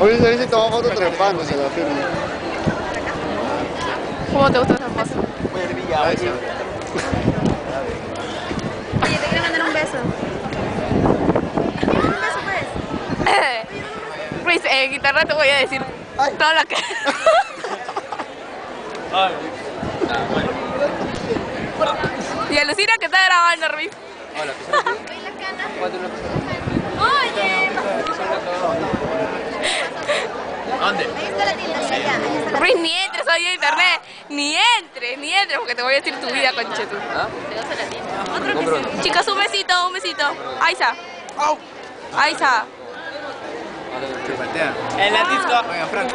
Hoy se dice toma foto trepando, se la firma. ¿Cómo te gusta esa pose? Ahí sí. Oye, te quiero mandar un beso. Un beso, pues. Luis, en guitarra te voy a decir todo lo que... y alucina que está grabando, Ruiz. Las canas. ¿Dónde? Ahí está la tienda, sí, allá. La Ruiz, ni entres hoy a internet. Ni entres, ni entres, porque te voy a decir tu vida, conchetu. Otro que sí. Chicos, un besito, un besito. Aiza. Aiza. En la disco. Oigan, Frank.